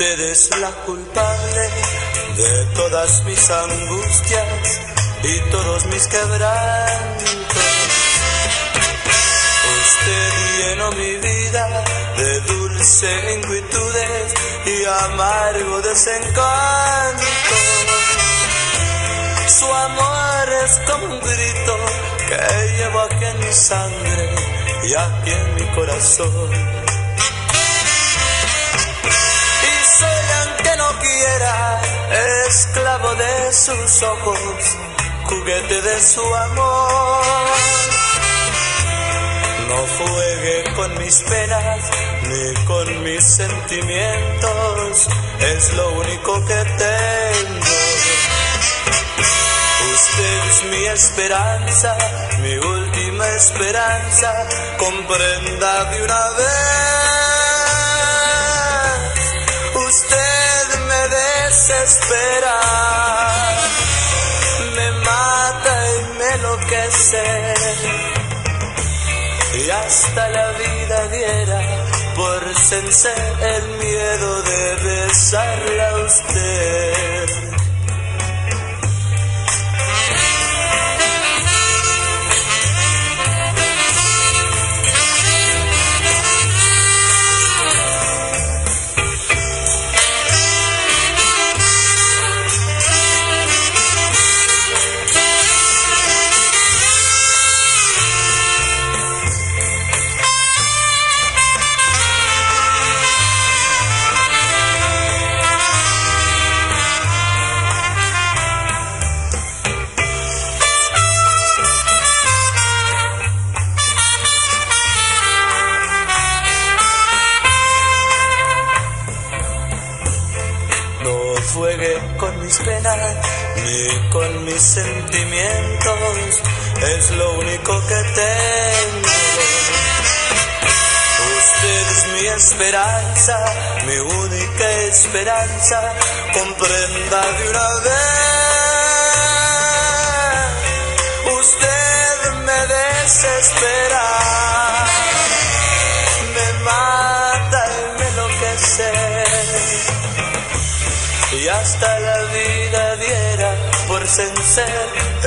Usted es la culpable de todas mis angustias y todos mis quebrantos. Usted llenó mi vida de dulce inquietudes y amargo desencanto. Su amor es como un grito que llevo aquí en mi sangre y aquí en mi corazón. Sus ojos, juguete de su amor. No juegue con mis penas ni con mis sentimientos, es lo único que tengo. Usted es mi esperanza, mi última esperanza, comprenda de una vez. Usted me desespera, Y hasta la vida diera por vencer el miedo de besarla a usted. No juegue con mis penas ni con mis sentimientos, es lo único que tengo. Usted es mi esperanza, mi única esperanza, comprenda de una vez. Usted me desespera, y hasta la vida diera por vencer